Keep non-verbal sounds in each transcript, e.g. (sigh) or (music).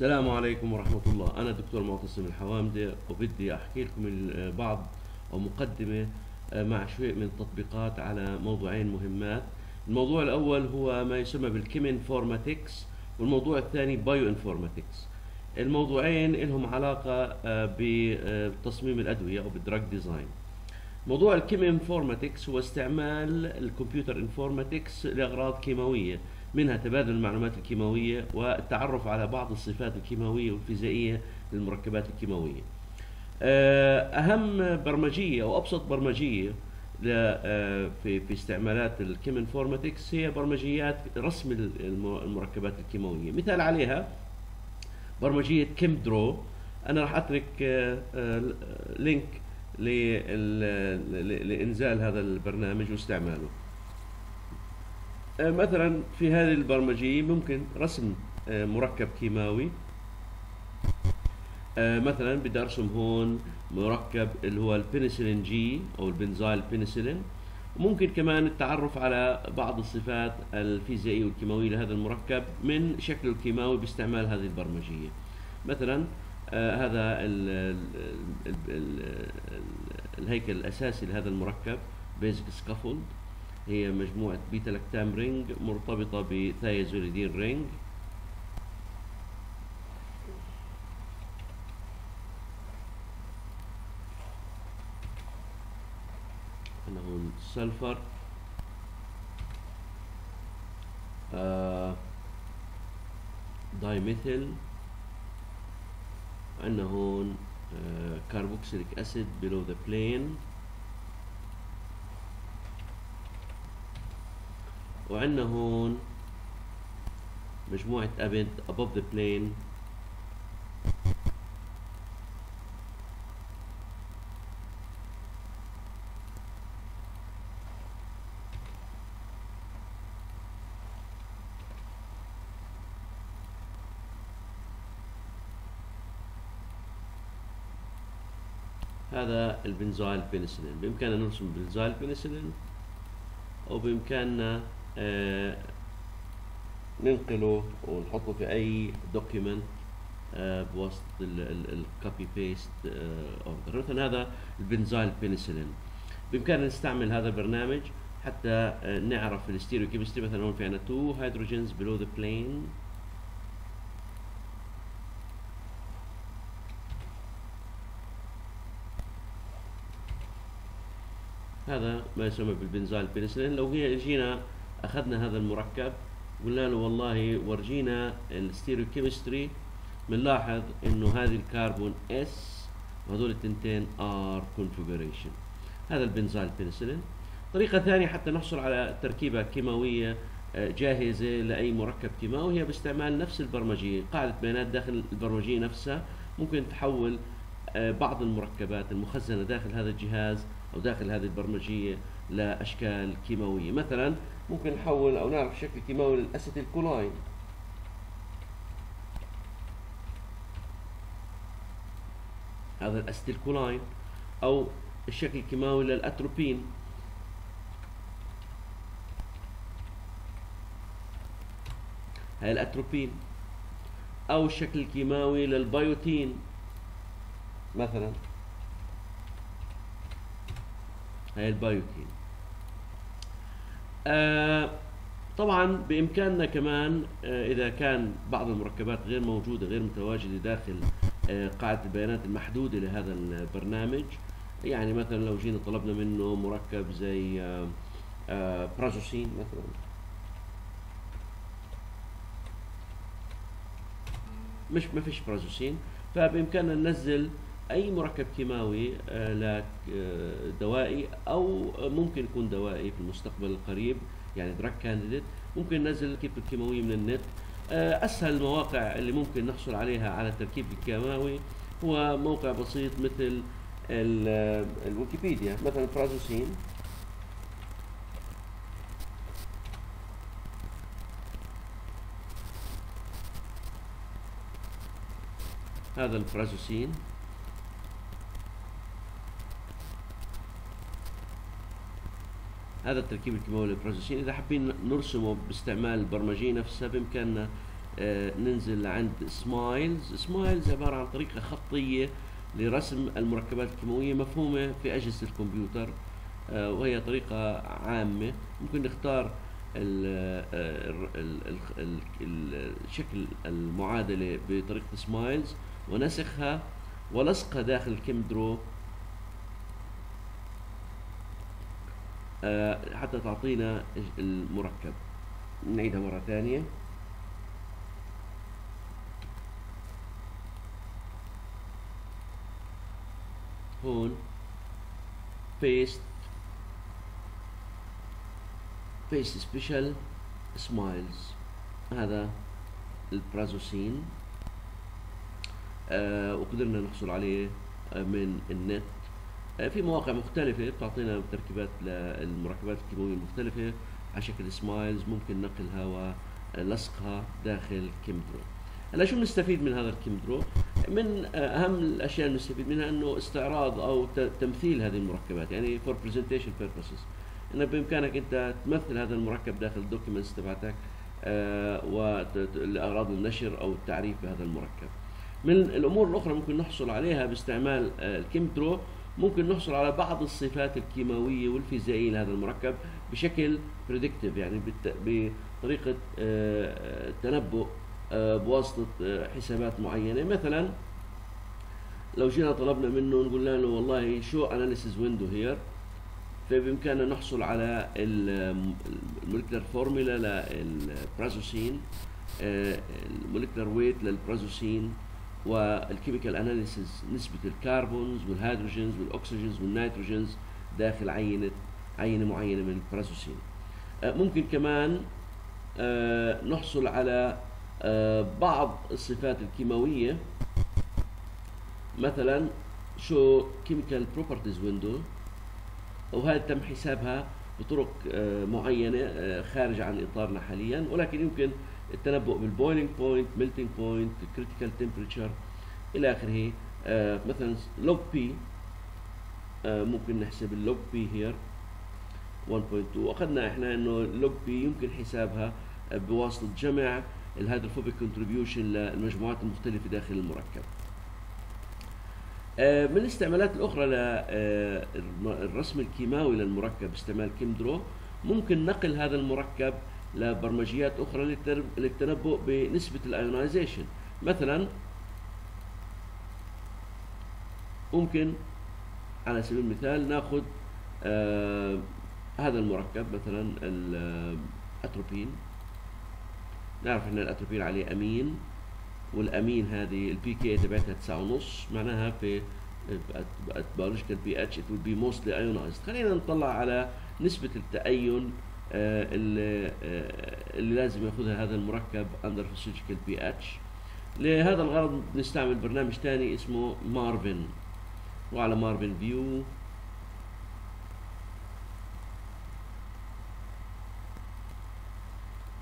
السلام عليكم ورحمة الله. أنا دكتور معتصم الحوامدة وبدي أحكي لكم ال- بعض أو مقدمة آه، مع شوي من التطبيقات على موضوعين مهمات. الموضوع الأول هو ما يسمى بال cheminformatics والموضوع الثاني bioinformatics الموضوعين لهم علاقة آه، بتصميم الأدوية أو بال drug design. موضوع ال cheminformatics هو استعمال ال computer informatics لأغراض كيماوية. منها تبادل المعلومات الكيماوية والتعرف على بعض الصفات الكيماوية والفيزيائية للمركبات الكيماوية. آه، أهم برمجية أو أبسط برمجية ل- آه، في في استعمالات ال cheminformatics هي برمجيات رسم الم- المركبات الكيماوية، مثال عليها برمجية ChemDraw أنا راح أترك آه، link لل- ل- لإنزال هذا البرنامج واستعماله. مثلا في هذه البرمجيه ممكن رسم آه، مركب كيماوي. آه، مثلا بدي ارسم هون مركب اللي هو البنسلين جي أو البنزايل بنسلين. وممكن كمان التعرف على بعض الصفات الفيزيائية والكيماوية لهذا المركب من شكله الكيماوي باستعمال هذه البرمجية. مثلا آه، هذا ال ال ال ال الهيكل الأساسي لهذا المركب basic scaffold هي مجموعة beta lactam ring مرتبطة ب thiazolidine ring. هنا هون sulfur آه dimethyl. عندنا هون كاربوكسيليك أسيد below the plane. وعندنا هون مجموعة أبد above the plane. هذا ال benzylpenicillin بإمكاننا نرسم benzylpenicillin أو بإمكاننا ننقله ونحطه في أي document بواسطة ال copy paste order مثلا هذا ال benzylpenicillin بإمكاننا نستعمل هذا البرنامج حتى آه، نعرف ال stereochemistry مثلا هون في عندنا 2 hydrogens below the plane. هذا ما يسمى بال benzylpenicillin لو هي جينا أخذنا هذا المركب قلنا له والله ورجينا ال stereochemistry بنلاحظ إنه هذه الكربون S وهذول التنتين R configuration هذا ال benzylpenicillin طريقة ثانية حتى نحصل على تركيبة كيماوية آه، جاهزة لأي مركب كيماوي هي باستعمال نفس البرمجية. قاعدة بيانات داخل البرمجية نفسها ممكن تحول آه، بعض المركبات المخزنة داخل هذا الجهاز أو داخل هذه البرمجية لأشكال كيماوية. مثلا ممكن نحول أو نعرف شكل كيماوي لل acetylcholine هذا ال acetylcholine أو الشكل الكيماوي للأتروبين هاي الأتروبين أو الشكل الكيماوي للبيوتين. مثلا. هاي البايوتين آه طبعا بإمكاننا كمان آه إذا كان بعض المركبات غير موجودة غير متواجدة داخل آه قاعدة البيانات المحدودة لهذا البرنامج. يعني مثلا لو جينا طلبنا منه مركب زي آه آه برازوسين مثلا. مش ما فيش prazosin فبإمكاننا ننزل أي مركب كيماوي آه، ل- آه، دوائي أو ممكن يكون دوائي في المستقبل القريب يعني drug candidate ممكن ننزل التركيب الكيماوي من النت. آه، أسهل المواقع اللي ممكن نحصل عليها على التركيب الكيماوي هو موقع بسيط مثل ال- الويكيبيديا مثلا prazosin هذا ال prazosin هذا التركيب الكيماوي لل prazosin إذا حابين نرسمه باستعمال البرمجيه نفسها بإمكاننا آه، ننزل عند SMILES SMILES عبارة عن طريقة خطية لرسم المركبات الكيماوية مفهومة في أجهزة الكمبيوتر آه، وهي طريقة عامة. ممكن نختار الشكل المعادلة بطريقة SMILES ونسخها ولصقها داخل ChemDraw حتى تعطينا المركب. نعيدها مرة ثانية. هون. Paste. Paste special SMILES. هذا ال prazosin. آه وقدرنا نحصل عليه آه من النت. آه في مواقع مختلفة بتعطينا تركيبات للمركبات الكيماوية المختلفة على شكل SMILES ممكن نقلها ولصقها داخل ChemDraw هلا شو بنستفيد من هذا ال ChemDraw؟ من أهم الأشياء اللي بنستفيد منها إنه استعراض أو تمثيل هذه المركبات يعني for presentation purposes إنه بإمكانك أنت تمثل هذا المركب داخل ال documents تبعتك آه ولاغراض النشر أو التعريف بهذا المركب. من الأمور الأخرى ممكن نحصل عليها باستعمال آه ممكن نحصل على بعض الصفات الكيماوية والفيزيائية لهذا المركب بشكل predictive يعني بطريقة آه تنبؤ آه، بواسطة آه، حسابات معينة. مثلا لو جينا طلبنا منه نقول له والله show analysis window here فبإمكاننا نحصل على المولكيولر فورمولا للبرازوسين المولكيولر ويت للبرازوسين. وال chemical analysis نسبة الكربونز والهيدروجينز والأكسجينز والنيتروجينز داخل عينة عينة معينة من ال prazosin آه، ممكن كمان نحصل على آه، بعض الصفات الكيماوية. مثلا show chemical properties window وهذا تم حسابها بطرق آه، معينة آه، خارج عن إطارنا حاليا. ولكن يمكن التنبؤ بال boiling point melting point critical temperature إلى آخره. مثلا log P ممكن نحسب ال log P here 1.2 واخذنا إحنا إنه ال log P يمكن حسابها بواسطة جمع ال hydrophobic contribution للمجموعات المختلفة داخل المركب. آه، من الاستعمالات الأخرى للرسم آه، الكيماوي للمركب باستعمال ChemDraw ممكن نقل هذا المركب لبرمجيات أخرى للتنبؤ بنسبة ال ionization مثلا ممكن على سبيل المثال ناخذ آه هذا المركب مثلا الأتروبين. نعرف إن الأتروبين عليه أمين والأمين هذه البي كي تبعتها 9.5 معناها في biological pH it will be mostly ionized. خلينا نطلع على نسبة التأين اللي, آه، اللي لازم ياخذها هذا المركب under physiological pH لهذا الغرض بنستعمل برنامج ثاني اسمه مارفن وعلى Marvin View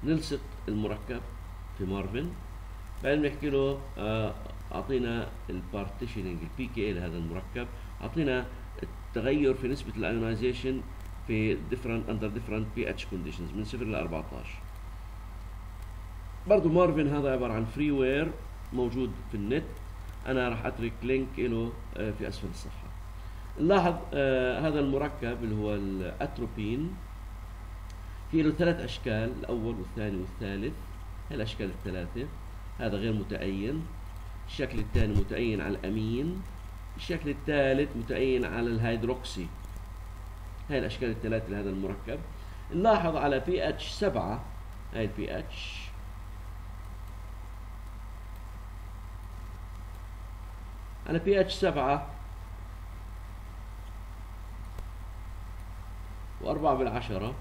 نلصق المركب في Marvin بعدين بنحكي له آه، أعطينا ال partitioning ال pK لهذا المركب. أعطينا التغير في نسبة ال ionization في different under different pH conditions من 0 ل 14 برضه Marvin هذا عبارة عن freeware موجود في النت. أنا راح أترك link له آه، في أسفل الصفحة. نلاحظ آه هذا المركب اللي هو الأتروبين. في له ثلاث أشكال الأول والثاني والثالث. الأشكال الثلاثة. هذا غير متأين الشكل الثاني متأين على الأمين. الشكل الثالث متأين على ال hydroxy. هاي الأشكال الثلاثة لهذا المركب. نلاحظ على بي اتش 7 هاي البي اتش على بي اتش 7 وأربعة بالعشرة.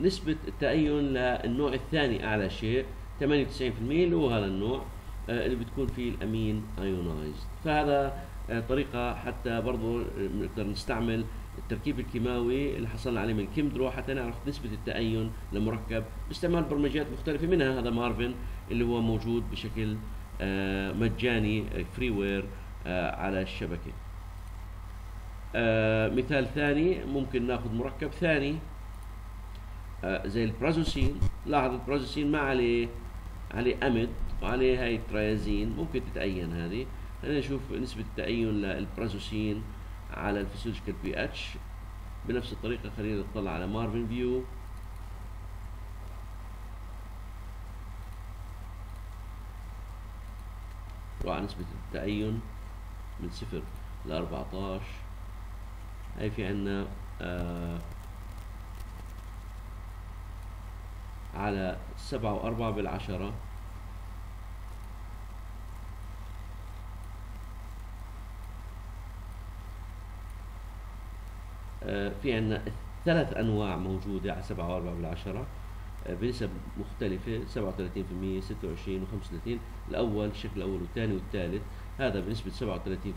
نسبة التأين للنوع الثاني أعلى شيء 98% اللي هو هذا النوع. اللي بتكون فيه ال amine ionized فهذا آه، طريقة حتى برضو نقدر نستعمل التركيب الكيماوي اللي حصلنا عليه من ChemDraw حتى نعرف نسبة التأين لمركب باستعمال برمجيات مختلفة منها هذا Marvin اللي هو موجود بشكل آه، مجاني freeware على الشبكة. آه مثال ثاني ممكن ناخذ مركب ثاني آه زي ال prazosin. لاحظ ال prazosin ما عليه عليه amide. وعليه هاي ال triazine ممكن تتأين هذه. خلينا نشوف نسبة التأين لل prazosin على ال physiological pH. بنفس الطريقة خلينا نطلع على Marvin View. وعلى نسبة التأين من صفر ل 14 هاي في عنا آه على سبعة وأربعة بالعشرة. في عنا ثلاث أنواع موجودة على سبعة وأربعة بالعشرة. آه بنسب ستة وعشرين وخمسة وثلاثين. الأول الشكل الأول والثاني والثالث. هذا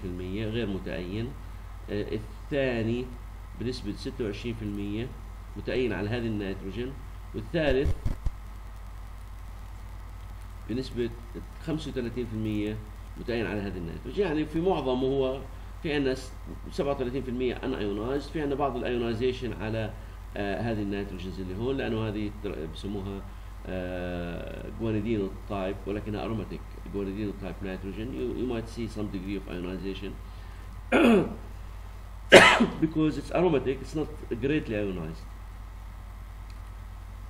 في المية غير متأين آه الثاني في المية. متأين على هذه النيتروجين. والثالث بنسبة 35% متأين على هذه النيتروجين. يعني في معظمه هو في عندنا 37% unionized في عندنا بعض ال ionization على آه هذه ال nitrogens اللي هون لأنه هذه بسموها آه guanidino type ولكنها aromatic guanidino type nitrogen you, you might see some degree of ionization (coughs) because it's aromatic it's not greatly ionized.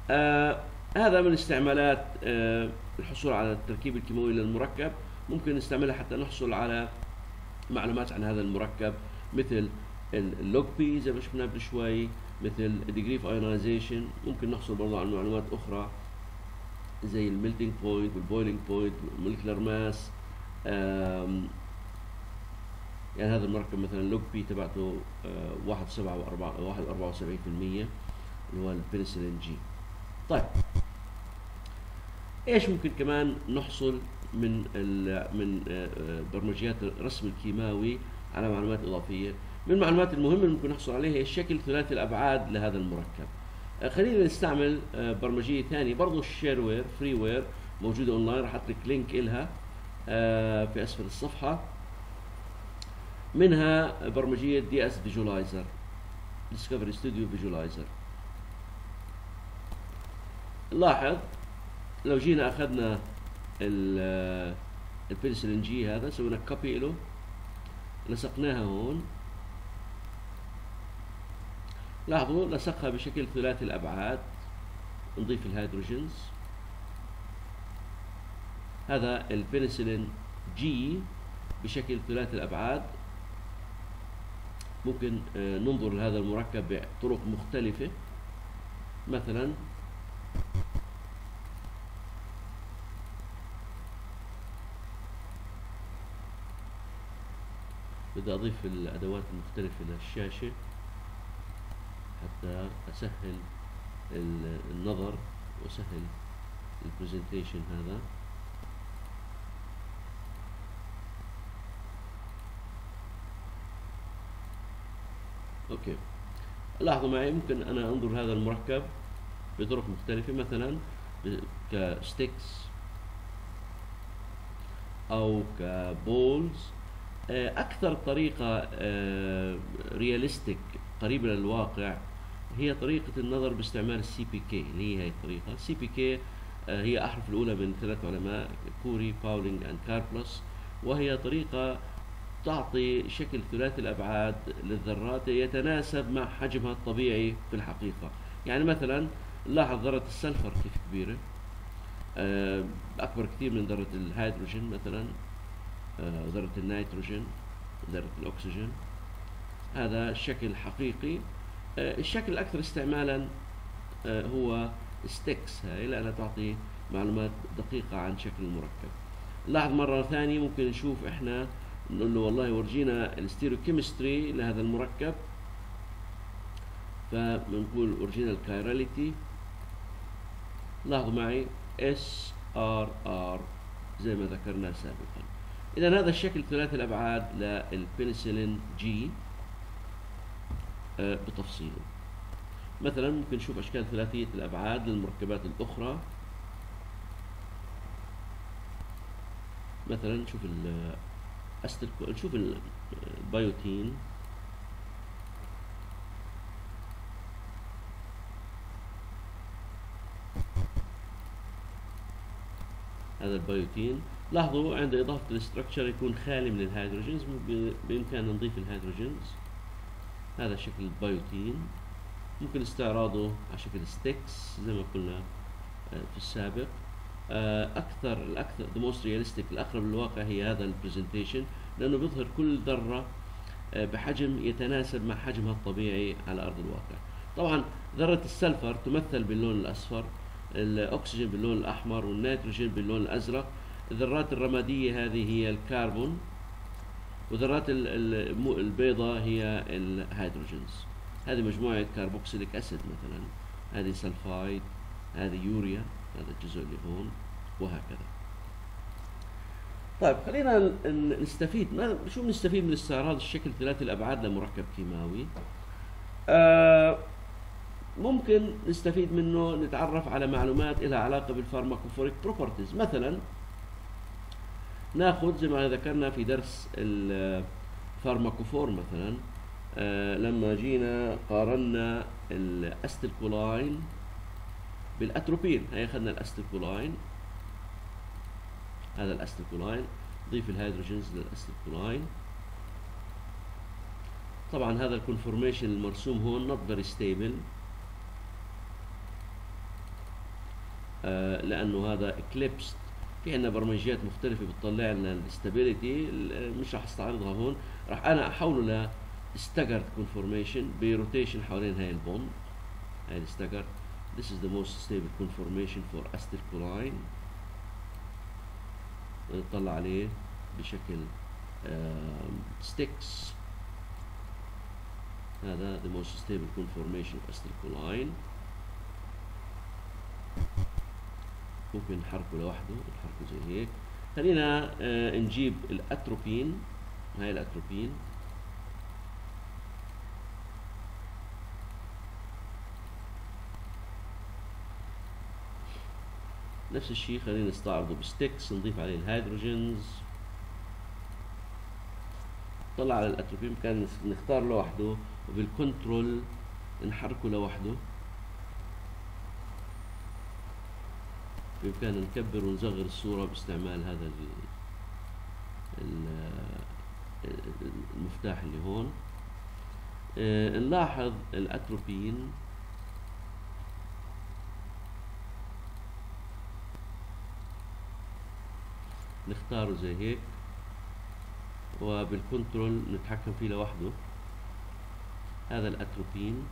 آه هذا من استعمالات آه الحصول على التركيب الكيماوي للمركب. ممكن نستعملها حتى نحصل على معلومات عن هذا المركب مثل ال log P زي ما شفنا قبل شوي مثل degree of ionization ممكن نحصل برضه على معلومات أخرى زي ال melting point وال boiling point وال molecular mass يعني هذا المركب مثلا ال log P تبعته واحد سبعة وأربعة واحد أربعة وسبعين في المية اللي هو البنسلين G طيب إيش ممكن كمان نحصل من من برمجيات الرسم الكيماوي على معلومات إضافية. من المعلومات المهمة اللي ممكن نحصل عليها هي الشكل ثلاثي الأبعاد لهذا المركب. خلينا نستعمل برمجية ثانية برضه ال shareware freeware موجودة أونلاين راح أحط لك link لها في أسفل الصفحة. منها برمجية DS Visualizer Discovery Studio Visualizer لاحظ لو جينا أخذنا البنسلين G هذا سوينا copy له لصقناها هون. لاحظوا لصقها بشكل ثلاثي الأبعاد نضيف ال hydrogens هذا البنسلين جي بشكل ثلاثي الأبعاد. ممكن ننظر لهذا المركب بطرق مختلفة. مثلا بدي أضيف الأدوات المختلفة للشاشة حتى أسهل النظر وأسهل ال presentation هذا. Okay. لاحظوا معي ممكن أنا أنظر هذا المركب بطرق مختلفة مثلا ك sticks أو ك balls. أكثر طريقة realistic قريبة للواقع هي طريقة النظر باستعمال ال CPK اللي هي هي الطريقة ال CPK هي أحرف الأولى من ثلاث علماء Corey Pauling and Koltun. وهي طريقة تعطي شكل ثلاثي الأبعاد للذرات يتناسب مع حجمها الطبيعي في الحقيقة. يعني مثلا لاحظ ذرة ال sulfur كيف كبيرة؟ أكبر كثير من ذرة الهيدروجين مثلا. ذرة النيتروجين ذرة الأكسجين. هذا شكل حقيقي. الشكل الأكثر استعمالا هو sticks. هاي لأنها تعطي معلومات دقيقة عن شكل المركب. لاحظ مرة ثانية ممكن نشوف إحنا نقول له والله ورجينا ال stereochemistry لهذا المركب. فبنقول original chirality. لاحظوا معي S R R زي ما ذكرنا سابقا. إذا هذا الشكل ثلاثي الأبعاد للبنسلين G آه بتفصيله. مثلا ممكن نشوف أشكال ثلاثية الأبعاد للمركبات الأخرى. مثلا نشوف ال نشوف البيوتين. هذا البيوتين. لاحظوا عند إضافة ال structure يكون خالي من ال hydrogens بإمكاننا نضيف ال hydrogens. هذا شكل البيوتين. ممكن استعراضه على شكل sticks زي ما قلنا آه، في السابق. آه، أكثر الاكثر the most realistic الأقرب للواقع هي هذا ال presentation لأنه بيظهر كل ذرة آه، بحجم يتناسب مع حجمها الطبيعي على أرض الواقع. طبعا ذرة ال sulfur تمثل باللون الأصفر. الأكسجين باللون الأحمر والنيتروجين باللون الأزرق. الذرات الرمادية هذه هي الكربون وذرات البيضاء هي ال hydrogens. هذه مجموعة carboxylic acid مثلا. هذه sulfide هذه يوريا هذا الجزء اللي هون وهكذا. طيب خلينا نستفيد. ما شو بنستفيد من استعراض الشكل ثلاثي الأبعاد لمركب كيماوي؟ آه ممكن نستفيد منه نتعرف على معلومات لها علاقة بال pharmacophoric properties مثلا ناخذ زي ما ذكرنا في درس ال pharmacophore مثلا آه لما جينا قارنا ال acetylcholine بال atropine. هي أخذنا الاستيلكولاين هذا الاستيلكولاين ضيف الهيدروجينز للاستيلكولاين طبعا هذا ال conformation المرسوم هون not very stable. لأنه هذا eclipsed. في عندنا برمجيات مختلفة بتطلع لنا ال stability مش راح أستعرضها هون. راح أنا احوله staggered conformation ب rotation حوالين هاي ال bond هاي ال staggered this is the most stable conformation for acetylcholine نطلع عليه بشكل sticks. هذا the most stable conformation of acetylcholine ممكن نحركه لوحده نحركه زي هيك. خلينا آه نجيب الأتروبين. هاي الأتروبين. نفس الشيء خلينا نستعرضه ب sticks نضيف عليه ال hydrogens. طلع على الأتروبين كان نختار لوحده وبال control نحركه لوحده. بإمكاننا نكبر ونصغر الصورة باستعمال هذا المفتاح اللي هون. آه، نلاحظ الأتروبين نختاره زي هيك. وبال control نتحكم فيه لوحده. هذا الأتروبين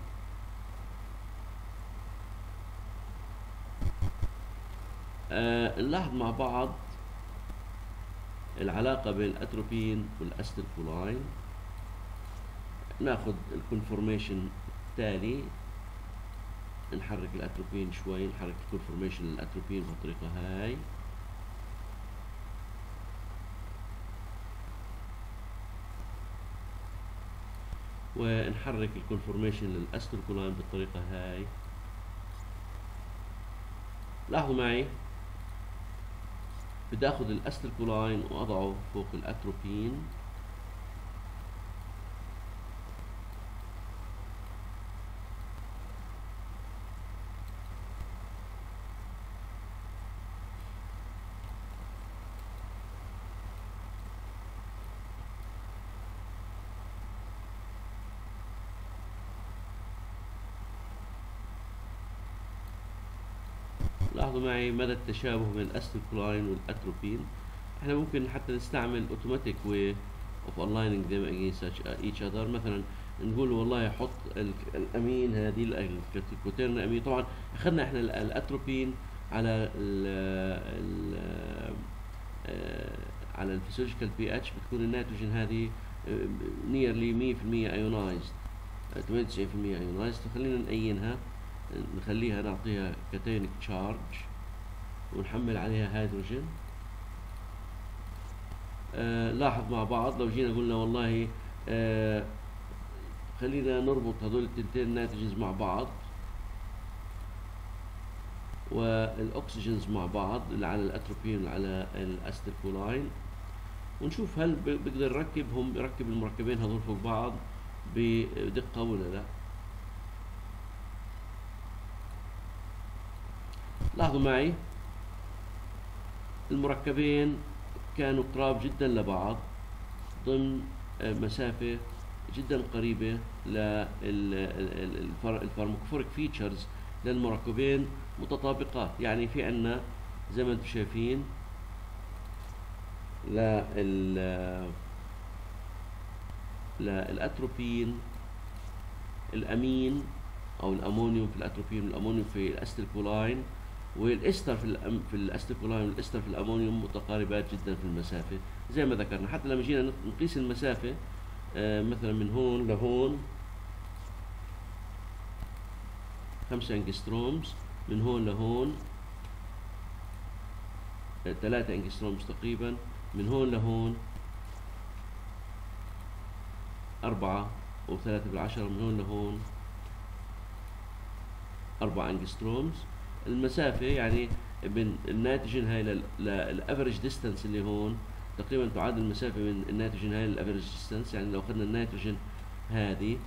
نلاحظ مع بعض العلاقة بين ال atropine وال acetylcholine ناخذ ال conformation التالي نحرك الأتروبين شوي نحرك ال conformation لل atropine بالطريقة هاي. ونحرك ال conformation لل acetylcholine بالطريقة هاي. لاحظوا معي؟ بدي اخذ ال acetylcholine وأضعه فوق الاتروبين لاحظوا معي مدى التشابه بين ال acetylcholine وال atropine إحنا ممكن حتى نستعمل automatic way of aligning them against each other. مثلا نقول والله حط الأمين هذه ال quaternary amine طبعا أخذنا إحنا الاتروبين على ال ال آه، على ال physiological pH بتكون النيتروجين هذه nearly 100% ionized 98% ionized فخلينا نأينها نخليها نعطيها cationic charge ونحمل عليها هيدروجين آه لاحظ مع بعض لو جينا قلنا والله آه خلينا نربط هذول التنتين nitrogens مع بعض وال oxygens مع بعض اللي على الاتروبين على ال acetylcholine ونشوف هل بقدر نركبهم يركب المركبين هذول فوق بعض بدقة ولا لا. لاحظوا معي؟ المركبين كانوا قراب جدا لبعض ضمن آه، مسافة جدا قريبة لل pharmacophoric features للمركبين متطابقات. يعني في عندنا زي ما أنتم شايفين لل للاتروبين الأمين أو الأمونيوم في الاتروبين والأمونيوم في ال acetylcholine والإستر في الأم في ال acetylcholine والإستر في الأمونيوم متقاربات جدا في المسافة. زي ما ذكرنا حتى لما جينا نقيس المسافة آه مثلا من هون لهون خمسة angstroms. من هون لهون آه ثلاثة angstroms تقريبا. من هون لهون أربعة أو ثلاثة بالعشرة. من هون لهون أربعة angstroms. المسافة يعني من الناتجين هاي لل average distance اللي هون تقريبا تعادل المسافة من النيتروجين هاي لل average distance يعني لو أخذنا النيتروجين هذه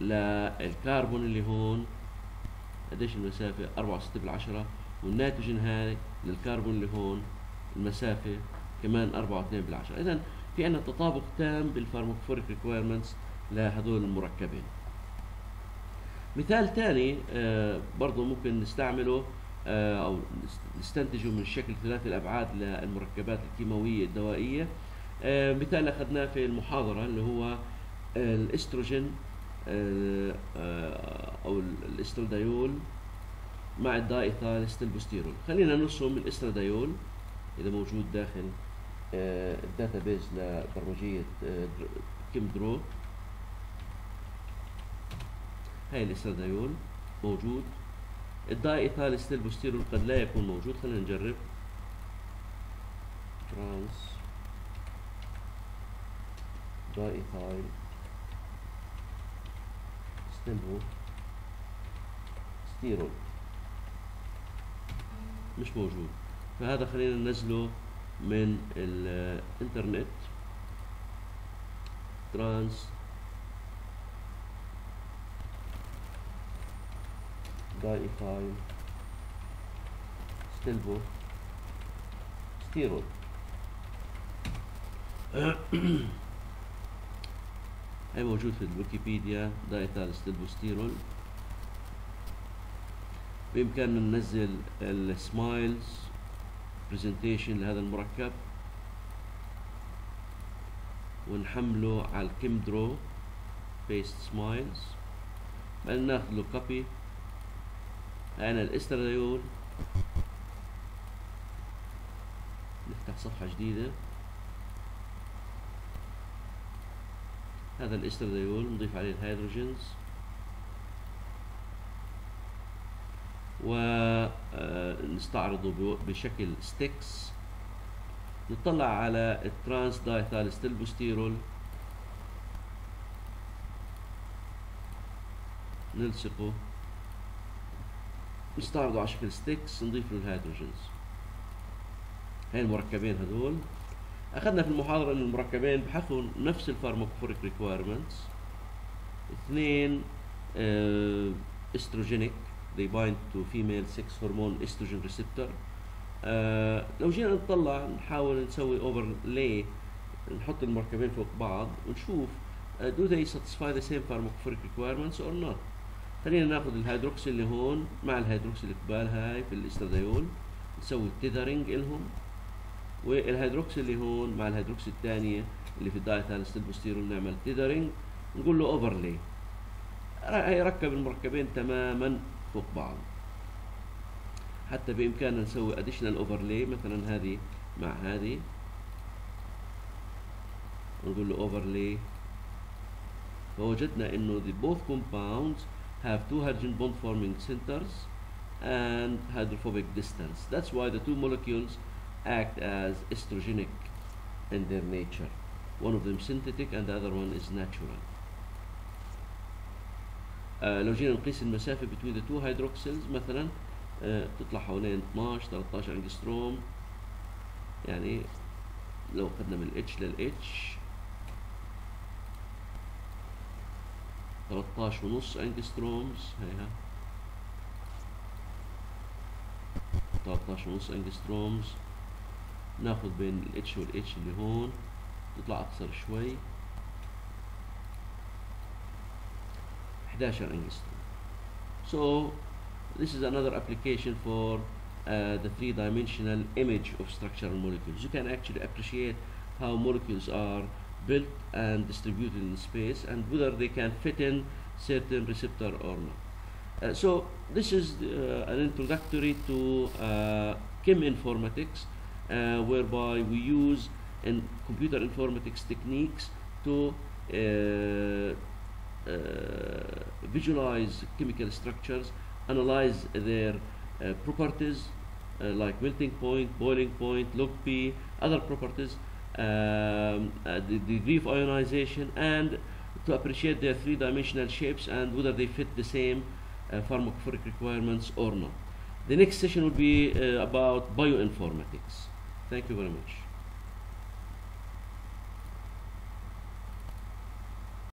للكربون اللي هون قديش المسافة؟ 4 6 بالعشرة. والنيتروجين هاي للكربون اللي هون المسافة كمان 4 2 بالعشرة. إذا في عندنا تطابق تام بال pharmacophoric requirements لهدول المركبين. مثال ثاني آه برضه ممكن نستعمله آه أو نستنتجه من الشكل ثلاثي الأبعاد للمركبات الكيماوية الدوائية. آه مثال أخذناه في المحاضرة اللي هو الأستروجين أو الاستراديول مع ال diethylstilbestrol خلينا نرسم الاستراديول اذا موجود داخل ال database لبرمجية ChemDraw. هاي الاستراديول موجود. ال diethylstilbestrol قد لا يكون موجود. خلينا نجرب. trans. diethylstilbestrol مش موجود. فهذا خلينا ننزله من الانترنت. trans. diethyl stilbestrol هي موجود في الويكيبيديا. diethylstilbestrol بإمكاننا ننزل ال SMILES presentation لهذا المركب. ونحمله على ال ChemDraw paste SMILES بعدين ناخذ له copy أنا الاستراديول نفتح صفحة جديدة. هذا الاستراديول نضيف عليه ال hydrogens. ونستعرضه بشكل sticks. نطلع على ال trans diethylstilbestrol نلصقه. نستعرضه على شكل sticks نضيف له ال hydrogens. هاي المركبين هذول. أخذنا في المحاضرة ان المركبين بحققوا نفس ال pharmacophoric requirements اثنين estrogenic they bind to female sex hormone estrogen receptor. آه لو جينا نطلع نحاول نسوي overlay نحط المركبين فوق بعض ونشوف uh, do they satisfy the same pharmacophoric requirements or not. خلينا ناخذ ال hydroxy اللي هون مع ال hydroxy اللي قبال هاي في الاستراديول نسوي tethering الهم وال hydroxy اللي هون مع ال hydroxy الثانية اللي في ال diethylstilbestrol نعمل tethering نقول له overlay هيركب المركبين تماما فوق بعض. حتى بإمكاننا نسوي additional overlay مثلا هذه مع هذه. نقول له اوفرلي فوجدنا إنه the both compounds have two hydrogen bond forming centers and hydrophobic distance. That's why the two molecules act as estrogenic in their nature. One of them synthetic and the other one is natural. آه لو جينا نقيس المسافة between the two hydroxyls مثلا آه تطلع حوالين 12 13 انجستروم يعني لو اخذنا من ال H لل H 13 ونص angstroms هيها 13 ونص angstroms ناخذ بين ال H وال H اللي هون تطلع اقصر شوي 11 انجستروم so this is another application for uh, the three-dimensional image of structural molecules. You can actually appreciate how molecules are built and distributed in space and whether they can fit in certain receptor or not. Uh, so this is uh, an introductory to uh, chem informatics uh, whereby we use in computer informatics techniques to uh, uh, visualize chemical structures, analyze their properties like melting point, boiling point, log P, other properties, um, uh, the degree of ionization, and to appreciate their three-dimensional shapes and whether they fit the same uh, pharmacophoric requirements or not. The next session will be uh, about bioinformatics. Thank you very much.